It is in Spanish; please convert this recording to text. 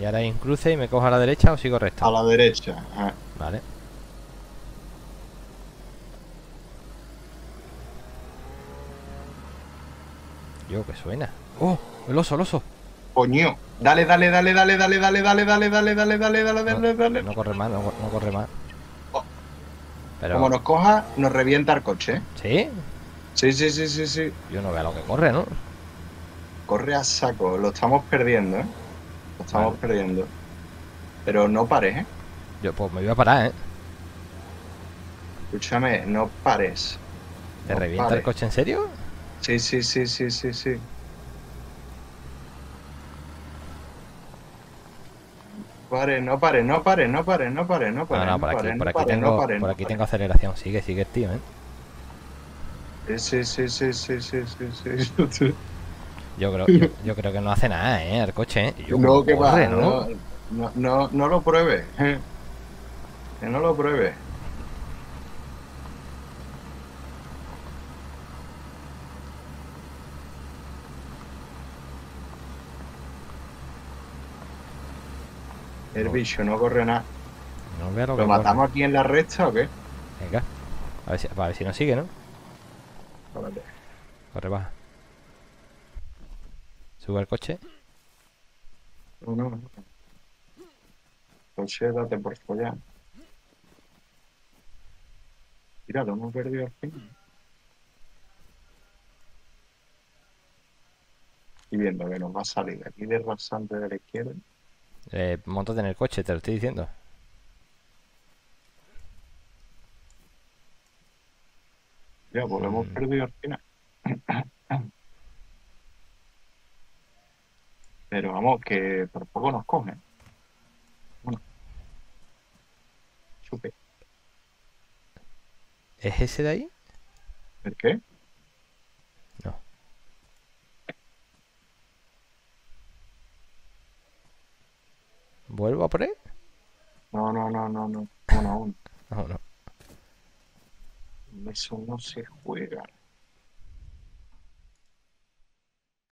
Y ahora hay un cruce y me cojo a la derecha o sigo recto. A la derecha. Ah, Vale. Yo, que suena. ¡Oh! El oso, el oso. Coño. Dale, dale, dale, dale, dale, dale, dale, dale, dale, dale, dale, dale, dale, dale. No corre más, no, no corre más. Oh. Pero. Como nos coja, nos revienta el coche. ¿eh? ¿Sí? Sí, sí, sí, sí, sí. Yo no veo lo que corre, ¿no? Corre a saco. Lo estamos perdiendo, ¿eh? Estamos Vale. perdiendo. Pero no pares, ¿eh? Yo, pues me voy a parar, ¿eh? Escúchame, no pares. ¿Te No revienta el pares. coche en serio? Sí, sí, sí, sí, sí, sí. Pare, no pare, no pare, no pare, no pare, no pare. No, no, por aquí, pare, por no aquí tengo, pare, por aquí tengo aceleración. Sigue, sigue tío, ¿eh? Sí, sí, sí, sí, sí, sí, sí, sí. Yo creo, yo, yo creo que no hace nada, ¿eh? El coche, ¿eh? Yo, No, que va, no, no, no, no lo pruebe. eh. Que no lo pruebe. El bicho no corre nada. No veo lo que ¿Lo corre. matamos aquí en la recta o qué? Venga. A ver si, a ver si nos sigue, ¿no? Corre, baja. Sube el coche. No, no, no. Coche, date por follar. Mira, lo hemos perdido al fin. Y viendo que nos va a salir aquí de rasante de la izquierda. Eh, montate en el coche, te lo estoy diciendo. Ya, pues lo hemos Mm. perdido al final. Pero vamos, que por poco nos cogen. Bueno. Chupe. ¿Es ese de ahí? ¿El qué? No. ¿Vuelvo a por él? No, no, no, no, no. Uno a uno. No, no. Eso no se juega.